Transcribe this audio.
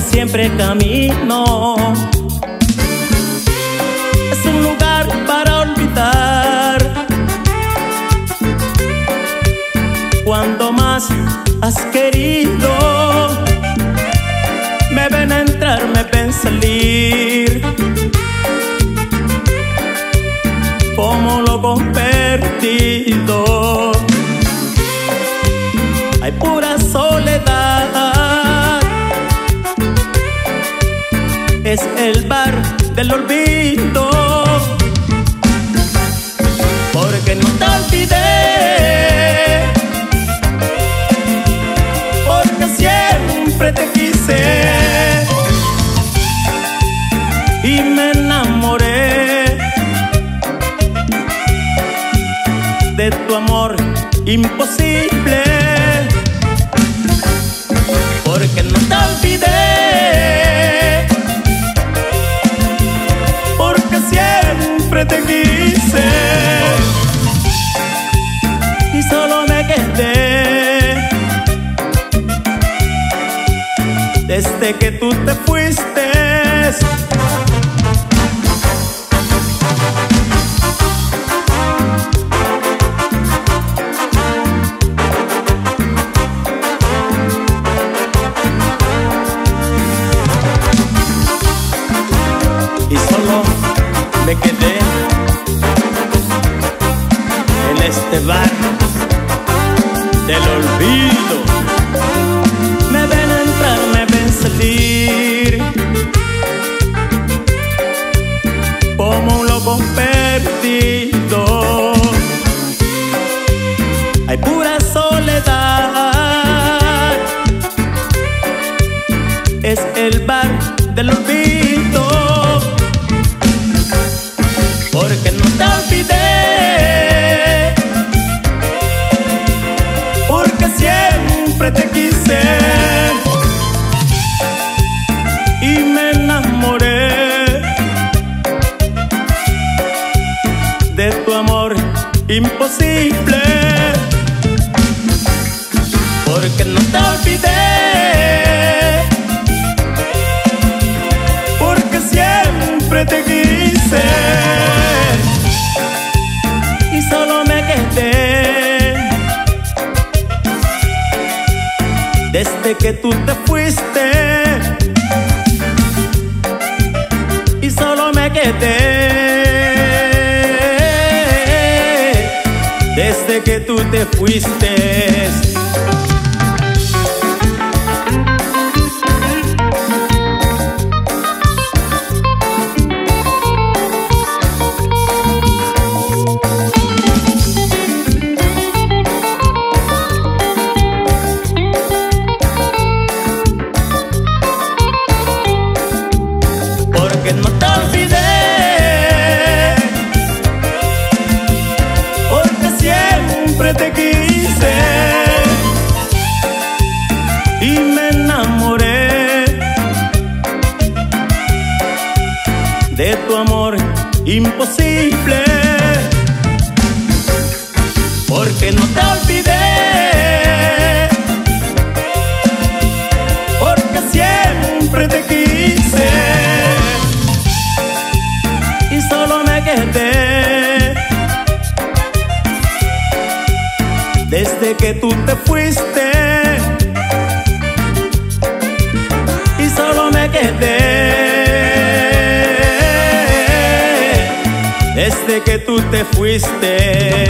siempre camino. Es un lugar para olvidar. Cuando más has querido, me ven a entrar, me ven salir. El bar del olvido. Porque no te olvidé. Porque siempre te quise. Y me enamoré de tu amor imposible. Porque no te quedé. Desde que tú te fuiste. y solo me quedé como un loco perdido. Hay pura soledad, es el bar del olvido. Porque no te olvidé, porque siempre te quise tu amor imposible, porque no te olvidé, porque siempre te quise. Y solo me quedé. Desde que tú te fuiste. Y solo me quedé desde que tú te fuiste. Te quise. Y me enamoré de tu amor imposible, porque no te olvidé, desde que tú te fuiste. Y solo me quedé. Desde que tú te fuiste